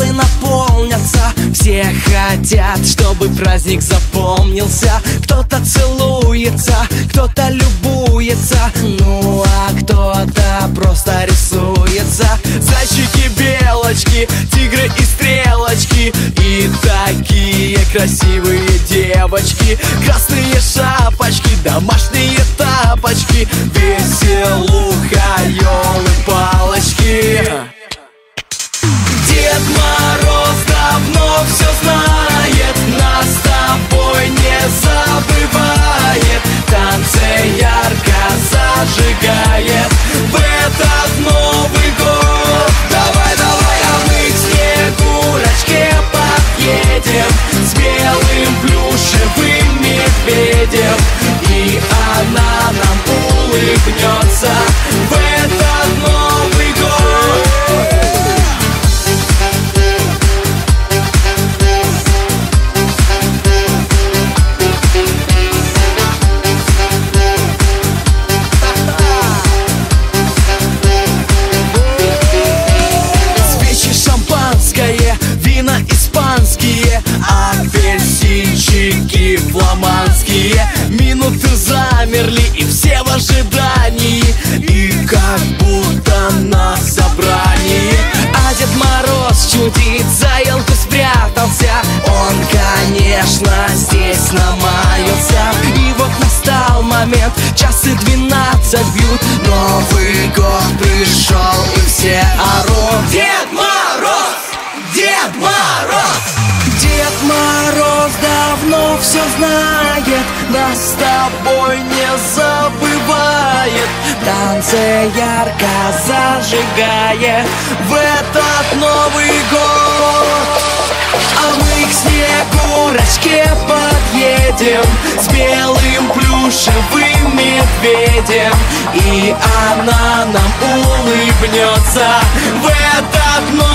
залы наполнятся. Все хотят, чтобы праздник запомнился. Кто-то целуется, кто-то любуется. Ну а кто-то просто рисуется. Зайчики, белочки, тигры и стрелочки. И такие красивые девочки. Красные момент, часы двенадцать бьют. Новый год пришел и все орут. Дед Мороз! Дед Мороз! Дед Мороз давно все знает Нас с тобой не забывает. Танцы ярко зажигает В этот Новый год. А мы к Снегурочке подъедем С белым плюшевым медведем И она нам улыбнется. В этот Новый